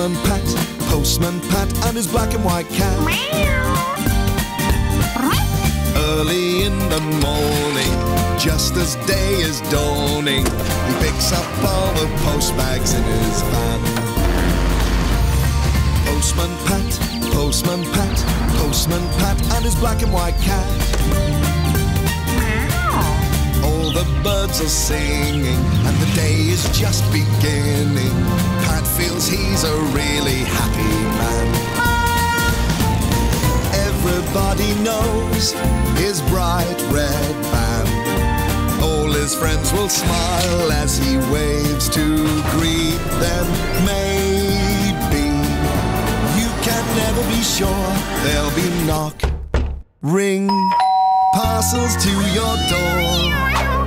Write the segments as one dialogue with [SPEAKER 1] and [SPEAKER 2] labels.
[SPEAKER 1] Postman Pat, Postman Pat, and his black and white cat. Early in the morning, just as day is dawning, he picks up all the post bags in his van. Postman Pat, Postman Pat, Postman Pat, and his black and white cat. The birds are singing, and the day is just beginning. Pat feels he's a really happy man. Everybody knows his bright red band. All his friends will smile as he waves to greet them. Maybe you can never be sure there'll be knock, ring, parcels to your door.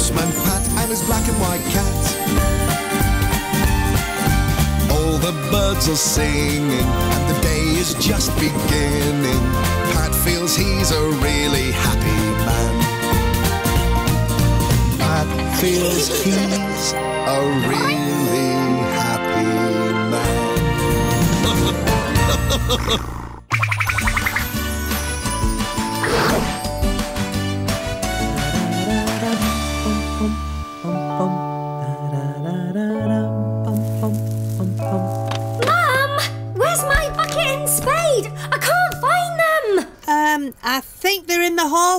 [SPEAKER 1] Postman Pat, and his black and white cat. All the birds are singing, and the day is just beginning. Pat feels he's a really happy man. Pat feels he's a really happy man.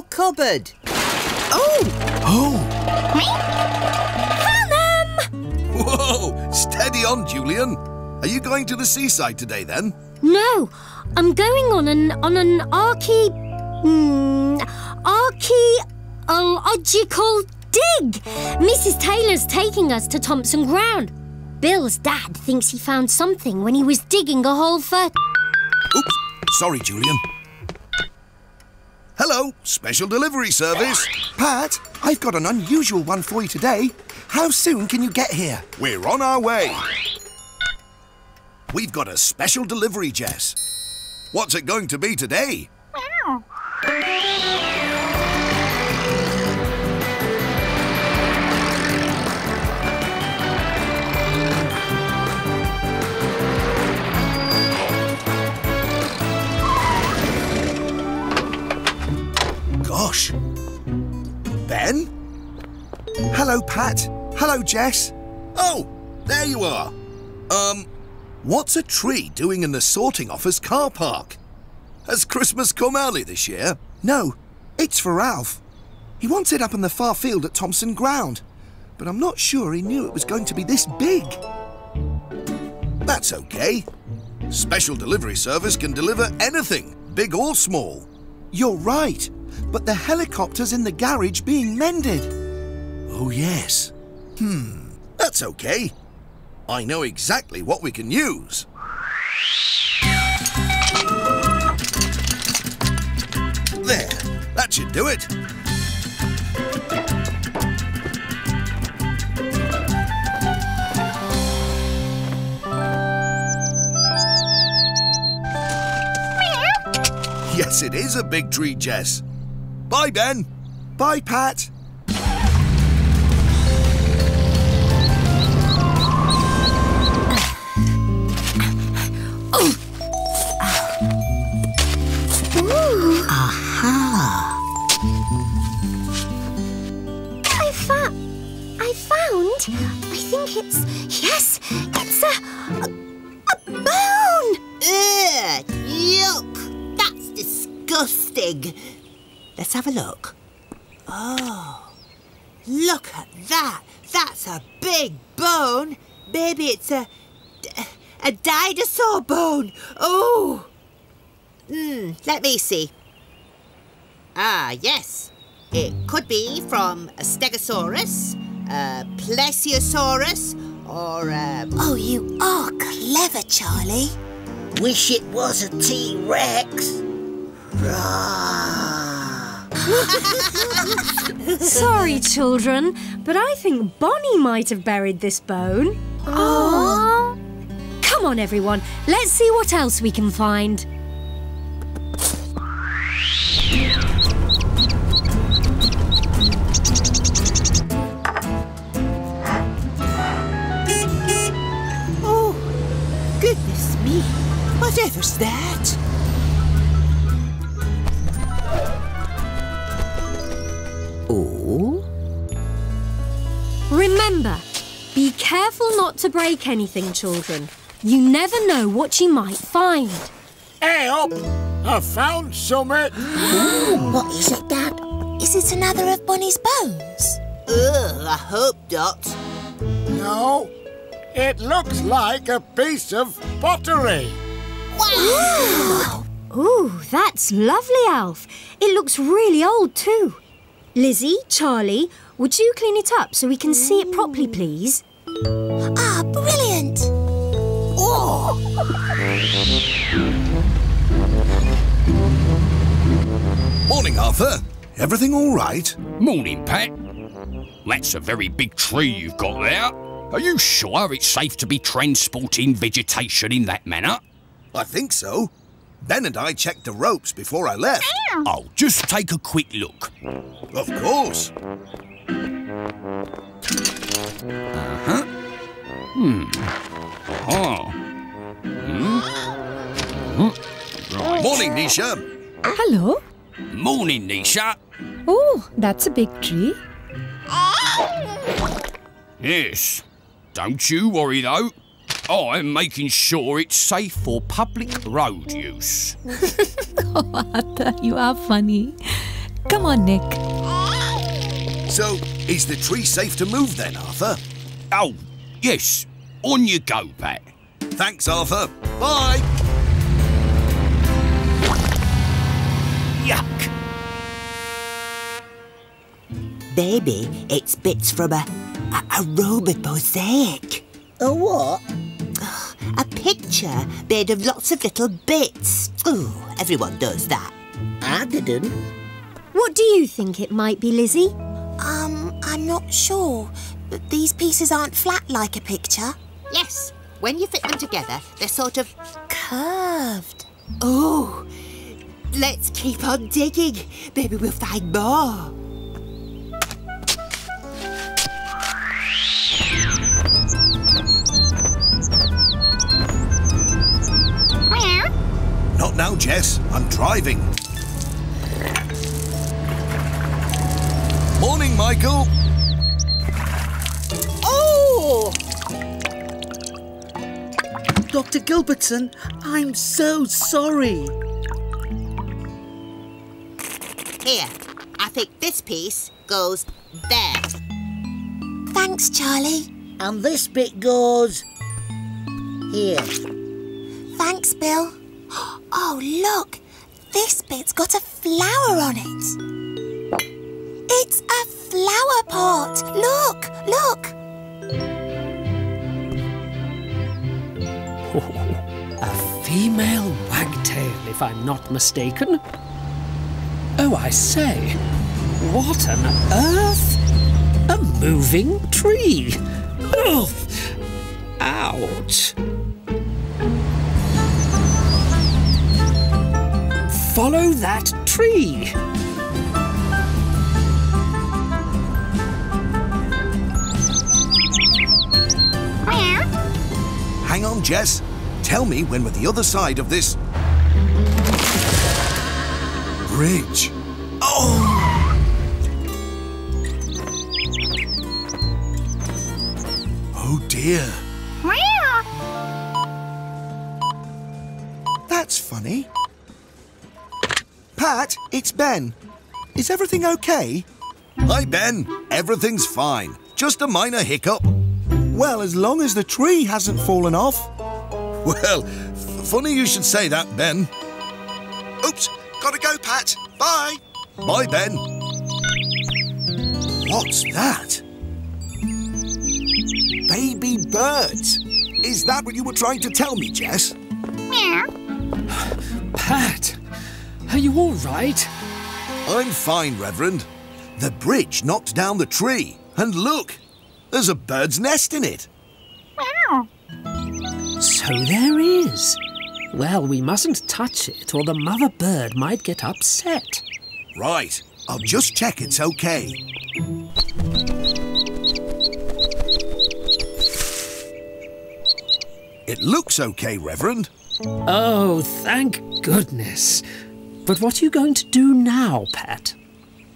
[SPEAKER 2] in cupboard. Oh!
[SPEAKER 1] Oh!
[SPEAKER 3] Found them.
[SPEAKER 1] Whoa! Steady on, Julian. Are you going to the seaside today then?
[SPEAKER 3] No, I'm going on an on an archae, hmm, archaeological dig. Mrs. Taylor's taking us to Thompson Ground. Bill's dad thinks he found something when he was digging a hole for.
[SPEAKER 1] Oops, sorry, Julian. Hello, special delivery service.
[SPEAKER 4] Pat, I've got an unusual one for you today. How soon can you get here?
[SPEAKER 1] We're on our way. We've got a special delivery, Jess. What's it going to be today? Gosh. Ben?
[SPEAKER 4] Hello, Pat. Hello, Jess.
[SPEAKER 1] Oh, there you are. Um, what's a tree doing in the sorting office car park? Has Christmas come early this year?
[SPEAKER 4] No, it's for Alf. He wants it up in the far field at Thompson Ground, but I'm not sure he knew it was going to be this big.
[SPEAKER 1] That's okay. Special delivery service can deliver anything, big or small.
[SPEAKER 4] You're right, but the helicopter's in the garage being mended.
[SPEAKER 1] Oh, yes. Hmm, that's okay. I know exactly what we can use. There, that should do it. Yes, it is a big tree, Jess. Bye, Ben.
[SPEAKER 4] Bye, Pat. Aha.
[SPEAKER 3] I found. I found. I think it's. Yes, it's a. a, a bone.
[SPEAKER 2] Ugh! Yuck! That's disgusting. Let's have a look. Oh, look at that. That's a big bone. Maybe it's a. a dinosaur bone. Oh! Hmm, let me see. Ah, yes. It could be from a Stegosaurus, a Plesiosaurus, or a.
[SPEAKER 5] Oh, you are clever, Charlie.
[SPEAKER 2] Wish it was a T Rex.
[SPEAKER 6] Sorry, children, but I think Bonnie might have buried this bone.
[SPEAKER 3] Oh.
[SPEAKER 6] Come on, everyone. Let's see what else we can find.
[SPEAKER 2] Oh,
[SPEAKER 6] goodness me. Whatever's that? Not to break anything, children. You never know what you might find.
[SPEAKER 7] Help! Oh, I found something.
[SPEAKER 5] What is it, Dad? Is it another of Bonnie's bones?
[SPEAKER 2] Ugh, I hope not.
[SPEAKER 7] No, it looks like a piece of pottery.
[SPEAKER 5] Wow!
[SPEAKER 6] Ooh, that's lovely, Alf. It looks really old too. Lizzie, Charlie, would you clean it up so we can see it properly, please?
[SPEAKER 5] Ah, brilliant!
[SPEAKER 2] Oh!
[SPEAKER 4] Morning, Arthur. Everything all right?
[SPEAKER 8] Morning, Pat. That's a very big tree you've got there. Are you sure it's safe to be transporting vegetation in that manner?
[SPEAKER 4] I think so. Ben and I checked the ropes before I left.
[SPEAKER 8] I'll just take a quick look.
[SPEAKER 4] Of course. Uh-huh. Hmm.
[SPEAKER 8] Oh, hmm?
[SPEAKER 4] Morning, Nisha.
[SPEAKER 9] Hello?
[SPEAKER 8] morning, Nisha.
[SPEAKER 9] Oh, that's a big tree.
[SPEAKER 8] Yes. Don't you worry, though. I'm making sure it's safe for public road use.
[SPEAKER 9] Oh, Arthur, you are funny. Come on, Nick.
[SPEAKER 4] So, is the tree safe to move then, Arthur?
[SPEAKER 8] Oh, yes. On you go, Pat.
[SPEAKER 4] Thanks, Arthur. Bye.
[SPEAKER 8] Yuck.
[SPEAKER 2] Baby, it's bits from a, a, a Roman mosaic.
[SPEAKER 5] A what?
[SPEAKER 2] A picture made of lots of little bits. Ooh, everyone does that.
[SPEAKER 5] I didn't.
[SPEAKER 6] What do you think it might be, Lizzie?
[SPEAKER 5] Um, I'm not sure. But these pieces aren't flat like a picture.
[SPEAKER 2] Yes, when you fit them together, they're sort of.
[SPEAKER 5] Curved.
[SPEAKER 2] Oh, let's keep on digging. Maybe we'll find more.
[SPEAKER 4] Not now, Jess. I'm driving. Morning, Michael.
[SPEAKER 2] Oh!
[SPEAKER 10] Dr. Gilbertson, I'm so sorry.
[SPEAKER 2] Here, I think this piece goes there.
[SPEAKER 5] Thanks, Charlie.
[SPEAKER 10] And this bit goes here.
[SPEAKER 5] Thanks, Bill. Oh, look. This bit's got a flower on it. It's a flower pot. Look, look.
[SPEAKER 11] A female wagtail, if I'm not mistaken. Oh, I say, what on earth? A moving tree. Ugh. Ouch. Follow that tree.
[SPEAKER 4] Hang on, Jess. Tell me when we're the other side of this bridge. Oh! Oh dear. That's funny. Pat, it's Ben. Is everything okay? Hi, Ben. Everything's fine. Just a minor hiccup. Mm. Well, as long as the tree hasn't fallen off. Well, f- funny you should say that, Ben. Oops, gotta go, Pat. Bye. Bye, Ben. What's that? Baby birds. Is that what you were trying to tell me, Jess? Meow.
[SPEAKER 11] Pat, are you all right?
[SPEAKER 4] I'm fine, Reverend. The bridge knocked down the tree. And look, there's a bird's nest in it. Wow.
[SPEAKER 11] So there is. Well, we mustn't touch it, or the mother bird might get upset.
[SPEAKER 4] Right, I'll just check it's okay. It looks okay, Reverend.
[SPEAKER 11] Oh, thank goodness. But what are you going to do now, Pat?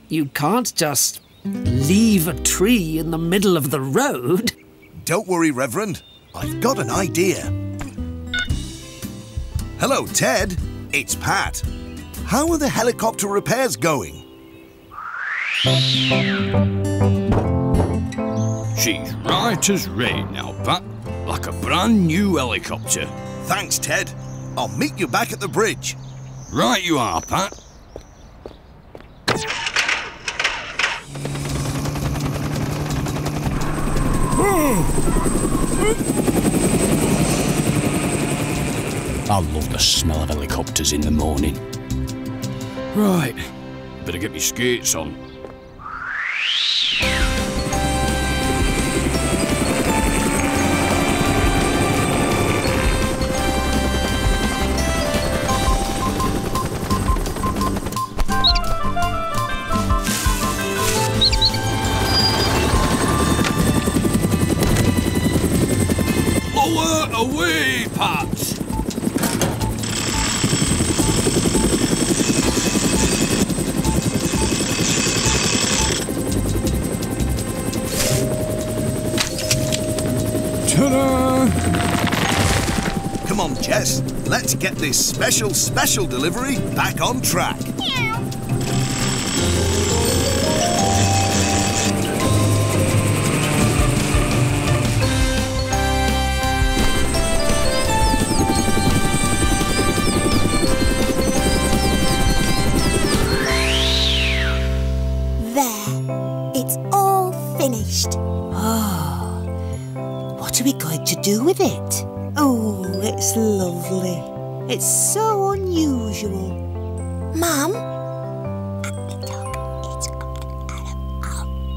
[SPEAKER 11] You can't just leave a tree in the middle of the road.
[SPEAKER 4] Don't worry, Reverend. I've got an idea. Hello, Ted. It's Pat. How are the helicopter repairs going?
[SPEAKER 8] She's right as rain now, Pat. Like a brand new helicopter.
[SPEAKER 4] Thanks, Ted. I'll meet you back at the bridge.
[SPEAKER 8] Right you are, Pat. I love the smell of helicopters in the morning. Right, better get my skates on. Ta-da!
[SPEAKER 4] Come on, Jess. Let's get this special, special delivery back on track.
[SPEAKER 5] There. It's all finished.
[SPEAKER 2] Oh, what are we going to do with it? Oh, it's lovely. It's so unusual.
[SPEAKER 5] Mum,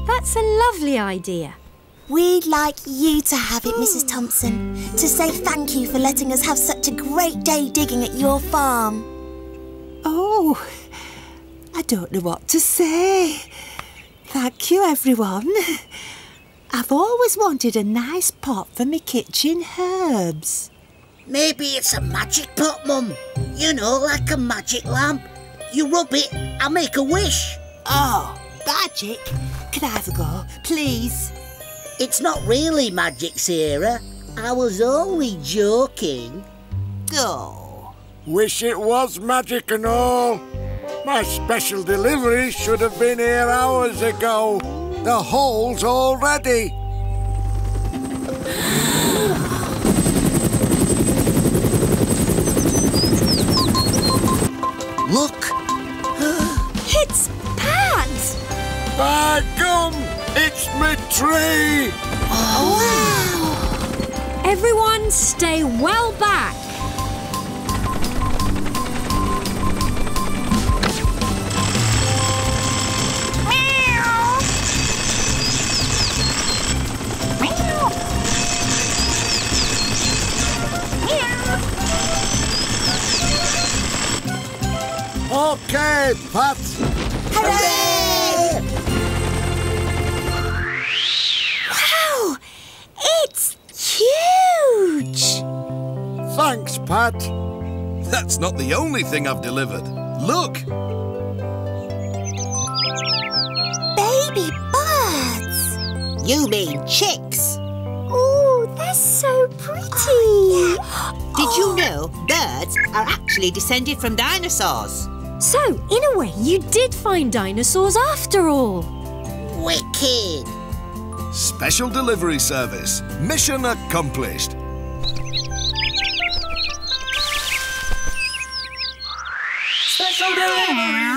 [SPEAKER 6] That's a lovely idea.
[SPEAKER 5] we'd like you to have it, Mrs. Thompson, to say thank you for letting us have such a great day digging at your farm.
[SPEAKER 2] Oh, I don't know what to say. Thank you, everyone. I've always wanted a nice pot for my kitchen herbs.
[SPEAKER 10] Maybe it's a magic pot, Mum. You know, like a magic lamp. You rub it and make a wish.
[SPEAKER 2] Oh, magic. Can I have a go, please?
[SPEAKER 10] It's not really magic, Sarah. I was only joking.
[SPEAKER 2] Go.
[SPEAKER 7] Wish it was magic and all. My special delivery should have been here hours ago. The hole's all ready.
[SPEAKER 4] Look!
[SPEAKER 6] It's Pat!
[SPEAKER 7] By gum! It's me tree! Oh, wow!
[SPEAKER 6] Everyone stay well back.
[SPEAKER 7] Okay, Pat.
[SPEAKER 5] Hooray! Wow! It's huge!
[SPEAKER 7] Thanks, Pat.
[SPEAKER 4] That's not the only thing I've delivered. Look!
[SPEAKER 5] Baby birds!
[SPEAKER 2] You mean chicks?
[SPEAKER 6] Oh, they're so pretty.
[SPEAKER 2] Did you know birds are actually descended from dinosaurs?
[SPEAKER 6] So, in a way, you did find dinosaurs after all.
[SPEAKER 10] Wicked.
[SPEAKER 4] Special delivery service. Mission accomplished.
[SPEAKER 1] Special delivery